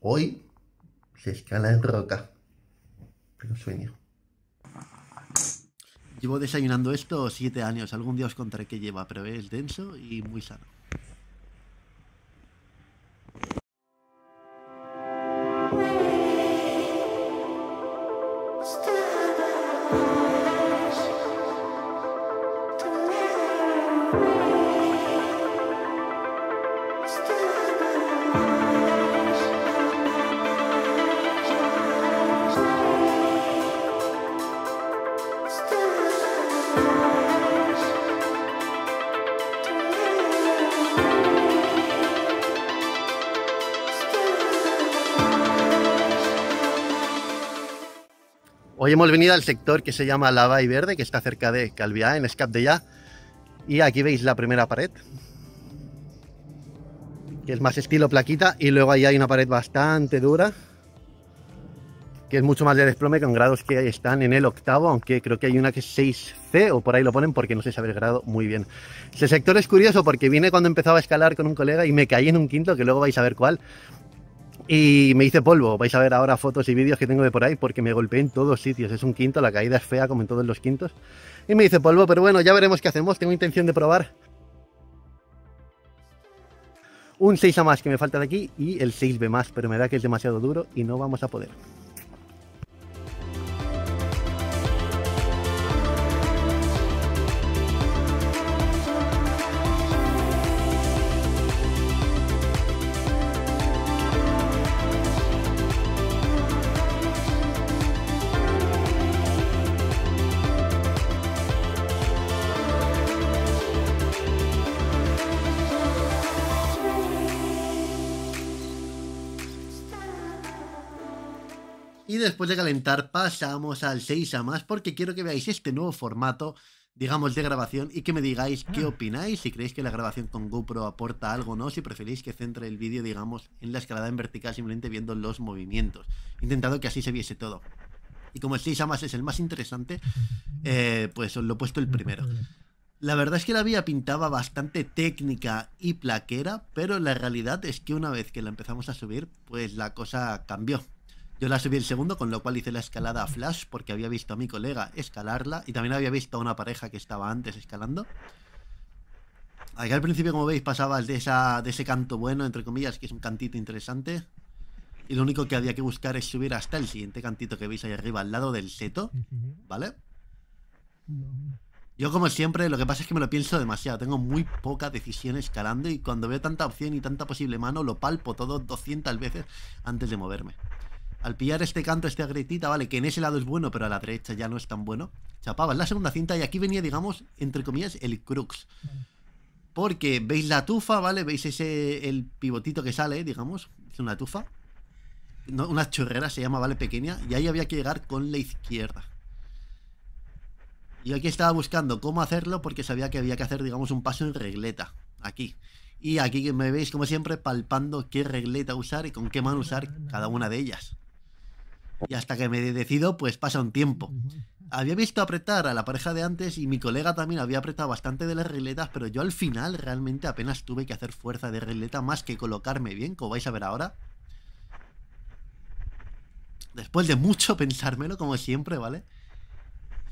Hoy se escala en roca. Pero sueño. Llevo desayunando esto siete años. Algún día os contaré qué lleva, pero es denso y muy sano. Hoy hemos venido al sector que se llama Lava y Verde, que está cerca de Calviá, en Escap de Ya. Y aquí veis la primera pared, que es más estilo plaquita. Y luego ahí hay una pared bastante dura, que es mucho más de desplome con grados que están en el octavo, aunque creo que hay una que es 6C o por ahí lo ponen porque no sé saber el grado muy bien. Este sector es curioso porque vine cuando empezaba a escalar con un colega y me caí en un quinto, que luego vais a ver cuál. Y me hice polvo. Vais a ver ahora fotos y vídeos que tengo de por ahí porque me golpeé en todos sitios. Es un quinto, la caída es fea como en todos los quintos. Y me hice polvo, pero bueno, ya veremos qué hacemos. Tengo intención de probar un 6 a más que me falta de aquí y el 6B más, pero me da que es demasiado duro y no vamos a poder. Y después de calentar pasamos al 6 a más porque quiero que veáis este nuevo formato, digamos, de grabación y que me digáis qué opináis, si creéis que la grabación con GoPro aporta algo o no, si preferís que centre el vídeo, digamos, en la escalada en vertical simplemente viendo los movimientos, intentando que así se viese todo. Y como el 6 a más es el más interesante, eh, pues os lo he puesto el primero. La verdad es que la vía pintaba bastante técnica y plaquera, pero la realidad es que una vez que la empezamos a subir, pues la cosa cambió. Yo la subí el segundo, con lo cual hice la escalada a flash, porque había visto a mi colega escalarla y también había visto a una pareja que estaba antes escalando. Aquí al principio, como veis, pasaba de, esa, de ese canto bueno, entre comillas, que es un cantito interesante. Y lo único que había que buscar es subir hasta el siguiente cantito que veis ahí arriba, al lado del seto. ¿Vale? Yo, como siempre, lo que pasa es que me lo pienso demasiado. Tengo muy poca decisión escalando y cuando veo tanta opción y tanta posible mano, lo palpo todo 200 veces antes de moverme. Al pillar este canto, este agretita, vale, que en ese lado es bueno, pero a la derecha ya no es tan bueno. Chapaba en la segunda cinta y aquí venía, digamos, entre comillas, el crux. Porque veis la tufa, ¿vale? Veis ese, el pivotito que sale, digamos. Es una tufa. una chorrera se llama, ¿vale? Pequeña. Y ahí había que llegar con la izquierda. Y aquí estaba buscando cómo hacerlo porque sabía que había que hacer, digamos, un paso en regleta. Aquí. Y aquí me veis, como siempre, palpando qué regleta usar y con qué mano usar cada una de ellas. Y hasta que me decido, pues pasa un tiempo. Había visto apretar a la pareja de antes y mi colega también había apretado bastante de las regletas, pero yo al final realmente apenas tuve que hacer fuerza de regleta más que colocarme bien, como vais a ver ahora. Después de mucho pensármelo, como siempre, ¿vale?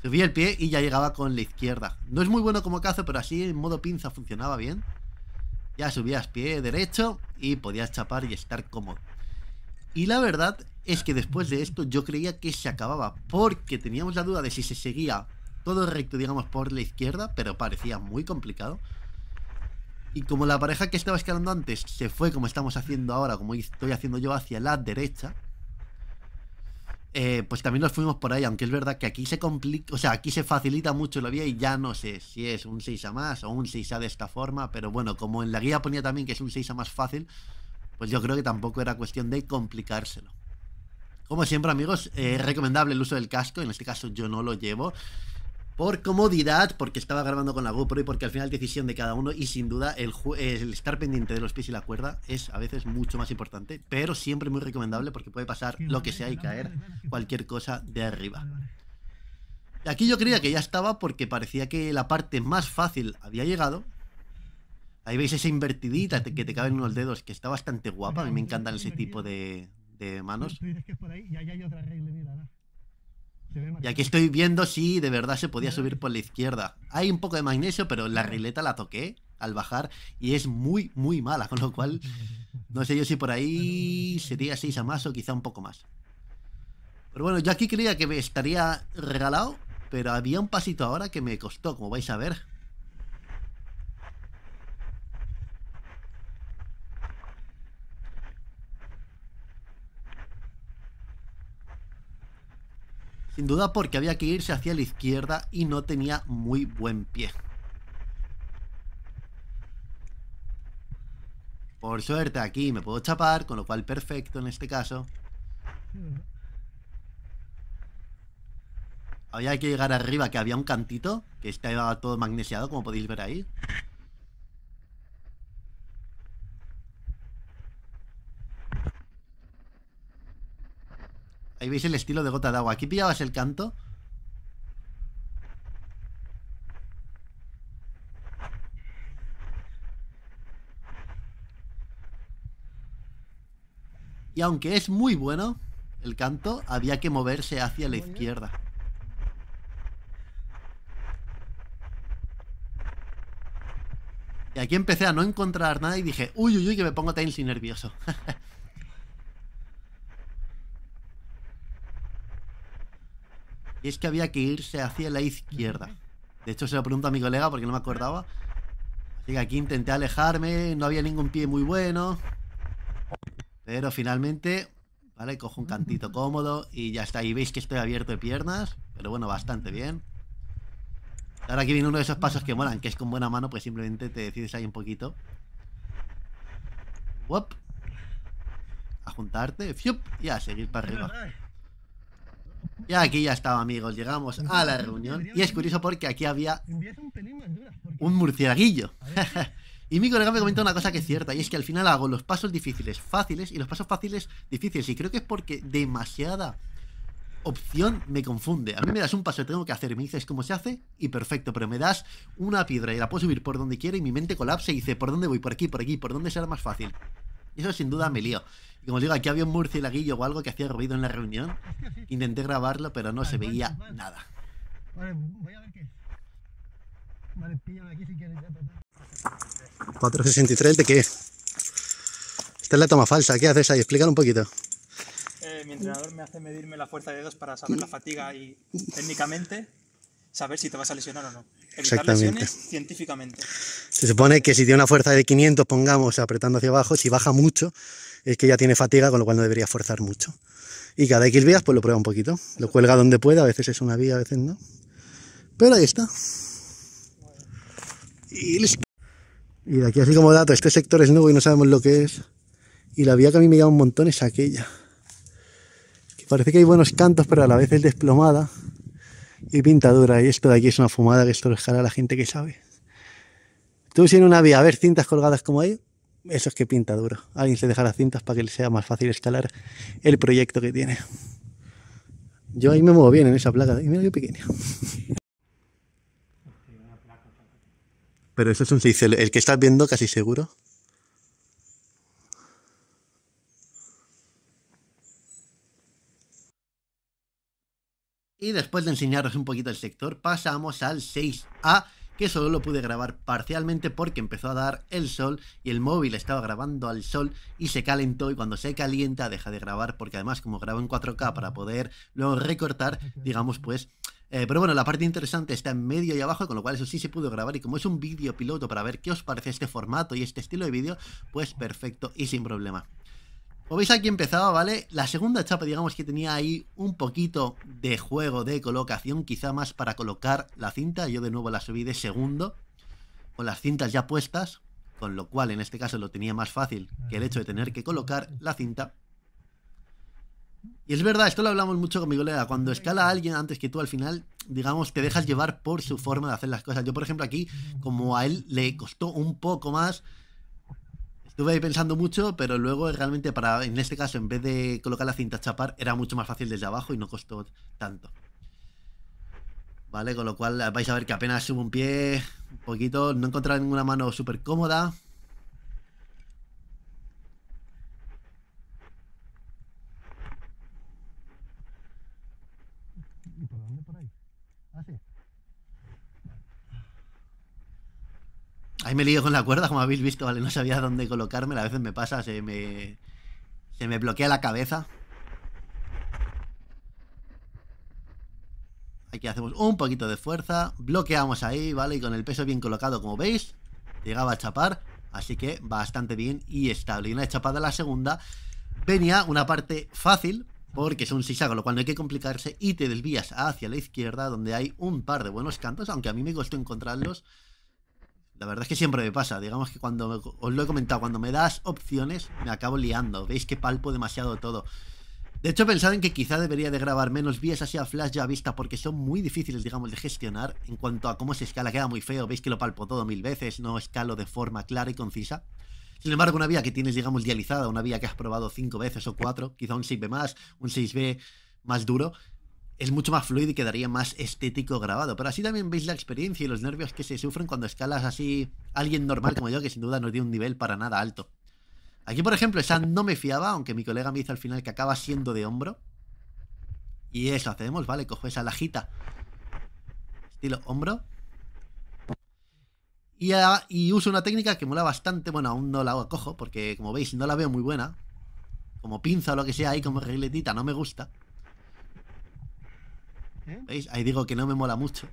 Subí el pie y ya llegaba con la izquierda. No es muy bueno como cazo, pero así en modo pinza funcionaba bien. Ya subías pie derecho y podías chapar y estar cómodo. Y la verdad es que después de esto yo creía que se acababa, porque teníamos la duda de si se seguía todo recto, digamos, por la izquierda, pero parecía muy complicado. Y como la pareja que estaba escalando antes se fue como estamos haciendo ahora, como estoy haciendo yo hacia la derecha, eh, pues también nos fuimos por ahí, aunque es verdad que aquí se complica, o sea, aquí se facilita mucho la vía y ya no sé si es un 6 a más o un 6 a de esta forma, pero bueno, como en la guía ponía también que es un 6 a más fácil, pues yo creo que tampoco era cuestión de complicárselo. Como siempre, amigos, es recomendable el uso del casco. En este caso, yo no lo llevo. Por comodidad, porque estaba grabando con la GoPro y porque al final decisión de cada uno. Y sin duda, el, el, estar pendiente de los pies y la cuerda es a veces mucho más importante. Pero siempre muy recomendable porque puede pasar lo que sea y caer cualquier cosa de arriba. Aquí yo creía que ya estaba porque parecía que la parte más fácil había llegado. Ahí veis esa invertidita que te caben unos dedos, que está bastante guapa. A mí me encantan ese tipo de, de manos. Y aquí estoy viendo si de verdad se podía subir por la izquierda. Hay un poco de magnesio, pero la rileta la toqué al bajar y es muy, muy mala. Con lo cual, no sé yo si por ahí sería 6 a más o quizá un poco más. Pero bueno, yo aquí creía que me estaría regalado, pero había un pasito ahora que me costó, como vais a ver. Sin duda porque había que irse hacia la izquierda y no tenía muy buen pie. Por suerte aquí me puedo chapar, con lo cual perfecto en este caso. Había que llegar arriba, que había un cantito, que estaba todo magnesiado, como podéis ver ahí. Ahí veis el estilo de gota de agua. Aquí pillabas el canto. Y aunque es muy bueno el canto, había que moverse hacia la izquierda. Y aquí empecé a no encontrar nada y dije, uy, uy, uy, que me pongo y nervioso. Es que había que irse hacia la izquierda. De hecho, se lo pregunto a mi colega porque no me acordaba. Así que aquí intenté alejarme, no había ningún pie muy bueno. Pero finalmente, vale, cojo un cantito cómodo y ya está. Y veis que estoy abierto de piernas, pero bueno, bastante bien. Ahora aquí viene uno de esos pasos que molan, que es con buena mano, pues simplemente te decides ahí un poquito. Wop. A juntarte, fiup, y a seguir para arriba. Y aquí ya estaba, amigos. Llegamos a la reunión. Y es curioso porque aquí había un murcielaguillo. y mi colega me comenta una cosa que es cierta. Y es que al final hago los pasos difíciles fáciles y los pasos fáciles difíciles. Y creo que es porque demasiada opción me confunde. A mí me das un paso que tengo que hacer me dices cómo se hace y perfecto, pero me das una piedra y la puedo subir por donde quiera y mi mente colapsa y dice, ¿por dónde voy? Por aquí, por aquí, ¿por dónde será más fácil? Y eso sin duda me lío. Y como digo, aquí había un murcielaguillo o algo que hacía ruido en la reunión. Intenté grabarlo, pero no se veía nada. Vale, voy a ver qué Vale, píllame aquí si quieres. 463, ¿de qué? Esta es la toma falsa. ¿Qué haces ahí? Explícalo un poquito. Eh, mi entrenador me hace medirme la fuerza de dedos para saber la fatiga y técnicamente saber si te vas a lesionar o no. Evitar lesiones científicamente. Se supone que si tiene una fuerza de 500, pongamos, apretando hacia abajo, si baja mucho, es que ya tiene fatiga, con lo cual no debería forzar mucho. Y cada X vías, pues lo prueba un poquito. Lo cuelga donde pueda, a veces es una vía, a veces no. Pero ahí está. Y de aquí así como dato, este sector es nuevo y no sabemos lo que es. Y la vía que a mí me llama un montón es aquella. Que parece que hay buenos cantos, pero a la vez es desplomada y pintadura. Y esto de aquí es una fumada que esto lo a la gente que sabe. Tú si en una vía a ver cintas colgadas como hay, eso es que pinta duro. Alguien se deja las cintas para que le sea más fácil escalar el proyecto que tiene. Yo ahí me muevo bien en esa placa. Y mira qué pequeño. Pero eso es un 6 el que estás viendo casi seguro. Y después de enseñaros un poquito el sector, pasamos al 6A, que solo lo pude grabar parcialmente porque empezó a dar el sol y el móvil estaba grabando al sol y se calentó y cuando se calienta deja de grabar porque además como grabo en 4K para poder luego recortar, digamos pues... Eh, pero bueno, la parte interesante está en medio y abajo, con lo cual eso sí se pudo grabar y como es un vídeo piloto para ver qué os parece este formato y este estilo de vídeo, pues perfecto y sin problema. Como veis aquí empezaba, ¿vale? La segunda chapa, digamos que tenía ahí un poquito de juego de colocación, quizá más para colocar la cinta. Yo de nuevo la subí de segundo, con las cintas ya puestas, con lo cual en este caso lo tenía más fácil que el hecho de tener que colocar la cinta. Y es verdad, esto lo hablamos mucho con mi colega, cuando escala a alguien antes que tú al final, digamos, te dejas llevar por su forma de hacer las cosas. Yo, por ejemplo, aquí, como a él le costó un poco más Estuve ahí pensando mucho, pero luego realmente para, en este caso, en vez de colocar la cinta chapar, era mucho más fácil desde abajo y no costó tanto. ¿Vale? Con lo cual vais a ver que apenas subo un pie, un poquito, no he encontrado ninguna mano súper cómoda. Ahí me lío con la cuerda, como habéis visto, ¿vale? No sabía dónde colocarme, a veces me pasa, se me, se me bloquea la cabeza. Aquí hacemos un poquito de fuerza, bloqueamos ahí, ¿vale? Y con el peso bien colocado, como veis, llegaba a chapar, así que bastante bien y estable. Y una chapada la segunda, venía una parte fácil, porque es un con lo cual no hay que complicarse y te desvías hacia la izquierda donde hay un par de buenos cantos, aunque a mí me costó encontrarlos. La verdad es que siempre me pasa, digamos que cuando, os lo he comentado, cuando me das opciones me acabo liando, veis que palpo demasiado todo. De hecho, he pensado en que quizá debería de grabar menos vías así a flash ya vista porque son muy difíciles, digamos, de gestionar en cuanto a cómo se escala. Queda muy feo, veis que lo palpo todo mil veces, no escalo de forma clara y concisa. Sin embargo, una vía que tienes, digamos, dializada, una vía que has probado cinco veces o cuatro, quizá un 6B más, un 6B más duro, es mucho más fluido y quedaría más estético grabado. Pero así también veis la experiencia y los nervios que se sufren cuando escalas así alguien normal como yo, que sin duda no tiene un nivel para nada alto. Aquí, por ejemplo, esa no me fiaba, aunque mi colega me dice al final que acaba siendo de hombro. Y eso hacemos, ¿vale? Cojo esa lajita. Estilo hombro. Y, uso una técnica que mola bastante. Bueno, aún no la cojo porque, como veis, no la veo muy buena. Como pinza o lo que sea ahí, como regletita, no me gusta. ¿Eh? ¿Veis? Ahí digo que no me mola mucho.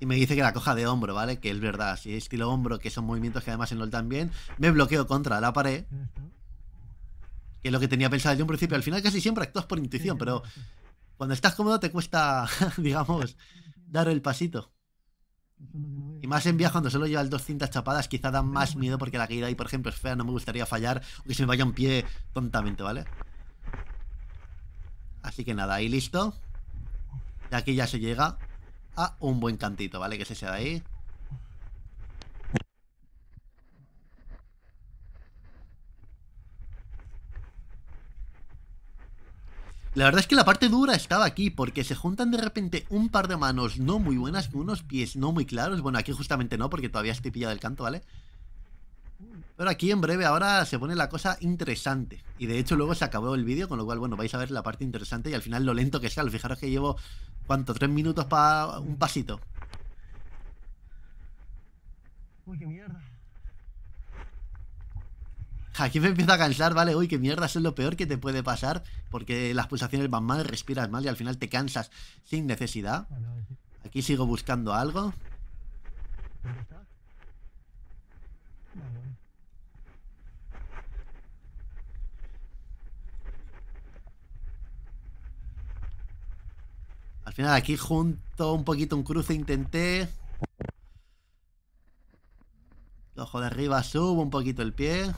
Y me dice que la coja de hombro, ¿vale? Que es verdad, si es estilo hombro, que son movimientos que además en LOL también, me bloqueo contra la pared que es lo que tenía pensado desde un principio. Al final casi siempre actúas por intuición, pero cuando estás cómodo te cuesta, digamos, dar el pasito. Y más en viaje cuando solo llevas dos cintas chapadas, quizá da más miedo porque la caída ahí, por ejemplo, es fea, no me gustaría fallar o que se me vaya un pie tontamente, ¿vale? Así que nada, ahí listo. Y aquí ya se llega a un buen cantito, ¿vale? Que se ese de ahí. La verdad es que la parte dura estaba aquí, porque se juntan de repente un par de manos no muy buenas unos pies no muy claros. Bueno, aquí justamente no, porque todavía estoy pillado del canto, ¿vale? Pero aquí en breve ahora se pone la cosa interesante. Y de hecho luego se acabó el vídeo, con lo cual, bueno, vais a ver la parte interesante y al final lo lento que sea. Fijaros que llevo, ¿cuánto? ¿Tres minutos para un pasito? Uy, qué mierda. Aquí me empiezo a cansar, ¿vale? Uy, qué mierda, eso es lo peor que te puede pasar. Porque las pulsaciones van mal, respiras mal y al final te cansas sin necesidad. Aquí sigo buscando algo. Al final aquí junto un poquito un cruce intenté. Ojo de arriba subo un poquito el pie.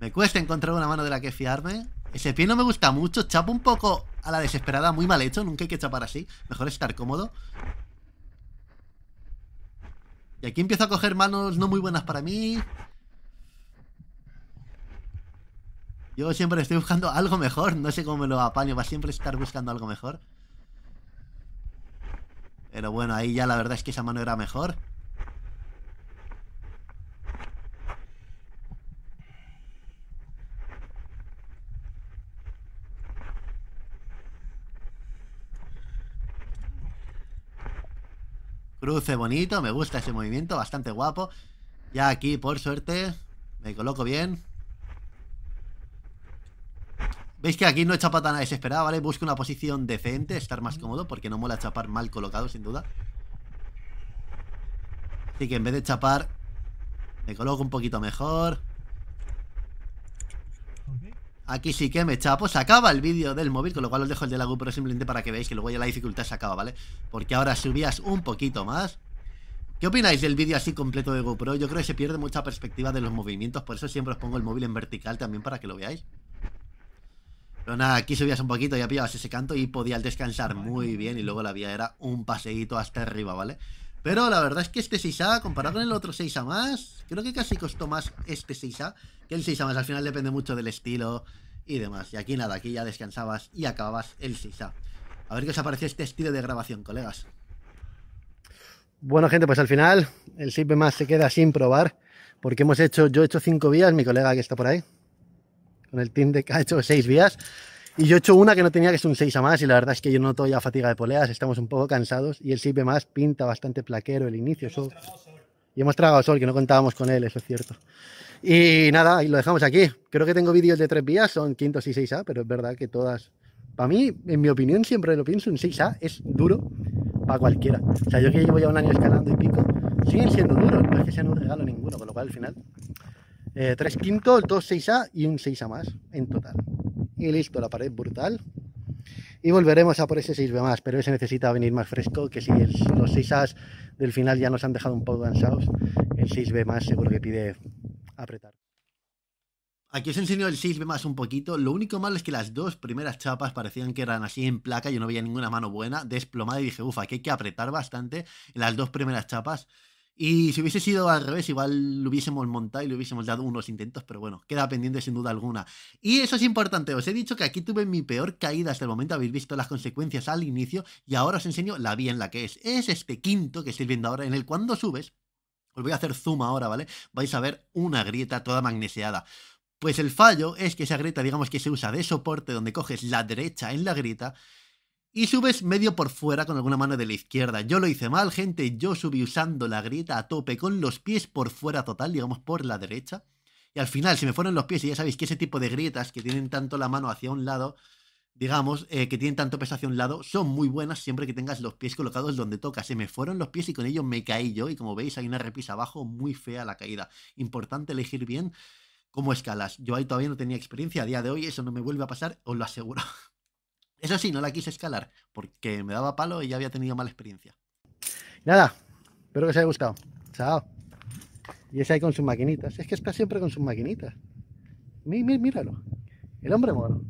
Me cuesta encontrar una mano de la que fiarme. Ese pie no me gusta mucho. Chapo un poco a la desesperada, muy mal hecho. Nunca hay que chapar así. Mejor estar cómodo. Y aquí empiezo a coger manos no muy buenas para mí. Yo siempre estoy buscando algo mejor. No sé cómo me lo apaño. Va siempre estar buscando algo mejor. Pero bueno, ahí ya la verdad es que esa mano era mejor. Cruce bonito, me gusta ese movimiento, bastante guapo. Ya aquí, por suerte, me coloco bien. Veis que aquí no he chapado tan desesperado, ¿vale? Busco una posición decente, estar más cómodo, porque no mola chapar mal colocado, sin duda. Así que en vez de chapar, me coloco un poquito mejor. Aquí sí que me chapo, se acaba el vídeo del móvil, con lo cual os dejo el de la GoPro simplemente para que veáis que luego ya la dificultad se acaba, ¿vale? Porque ahora subías un poquito más. ¿Qué opináis del vídeo así completo de GoPro? Yo creo que se pierde mucha perspectiva de los movimientos, por eso siempre os pongo el móvil en vertical también para que lo veáis. Pero nada, aquí subías un poquito, ya pillabas ese canto y podías descansar muy bien y luego la vía era un paseíto hasta arriba, ¿vale? Pero la verdad es que este 6A, comparado con el otro 6A más, creo que casi costó más este 6A que el 6A más. Al final depende mucho del estilo y demás. Y aquí nada, aquí ya descansabas y acababas el 6A. A ver qué os ha parecido este estilo de grabación, colegas. Bueno, gente, pues al final el 6 más se queda sin probar. porque hemos hecho, yo he hecho cinco vías, mi colega que está por ahí, con el team de ha hecho seis vías, y yo he hecho una que no tenía, que es un 6 a más, y la verdad es que yo noto ya fatiga de poleas, estamos un poco cansados, y el 6 más pinta bastante plaquero el inicio. Eso... Y hemos tragado sol, que no contábamos con él, eso es cierto. Y nada, y lo dejamos aquí. Creo que tengo vídeos de tres vías, son quintos y 6A, pero es verdad que todas... Para mí, en mi opinión, siempre lo pienso, un 6A es duro para cualquiera. O sea, yo que llevo ya un año escalando y pico, siguen siendo duros, no es que sean un regalo ninguno, con lo cual al final... Eh, tres quintos, dos 6A y un 6A más en total. Y listo, la pared brutal. Y volveremos a por ese 6B más, pero ese necesita venir más fresco, que si los 6As del final ya nos han dejado un poco cansados, el 6B más seguro que pide apretar. Aquí os enseño el 6B más un poquito. Lo único malo es que las dos primeras chapas parecían que eran así en placa. Yo no veía ninguna mano buena, desplomada y dije, ufa, aquí hay que apretar bastante las dos primeras chapas. Y si hubiese sido al revés, igual lo hubiésemos montado y le hubiésemos dado unos intentos, pero bueno, queda pendiente sin duda alguna. Y eso es importante, os he dicho que aquí tuve mi peor caída hasta el momento, habéis visto las consecuencias al inicio, y ahora os enseño la vía en la que es. Es este quinto que estáis viendo ahora, en el cuando subes, os voy a hacer zoom ahora, ¿vale? Vais a ver una grieta toda magneseada. Pues el fallo es que esa grieta, digamos que se usa de soporte, donde coges la derecha en la grieta, y subes medio por fuera con alguna mano de la izquierda. Yo lo hice mal, gente. Yo subí usando la grieta a tope con los pies por fuera total, digamos por la derecha. Y al final, si me fueron los pies, y ya sabéis que ese tipo de grietas que tienen tanto la mano hacia un lado, digamos, eh, que tienen tanto peso hacia un lado, son muy buenas siempre que tengas los pies colocados donde toca. Se me fueron los pies y con ello me caí yo. Y como veis, hay una repisa abajo muy fea la caída. Importante elegir bien cómo escalas. Yo ahí todavía no tenía experiencia. A día de hoy eso no me vuelve a pasar, os lo aseguro. Eso sí, no la quise escalar porque me daba palo y ya había tenido mala experiencia. Nada, espero que os haya gustado. Chao. Y ese ahí con sus maquinitas. Es que está siempre con sus maquinitas. Mí, míralo. El hombre mono.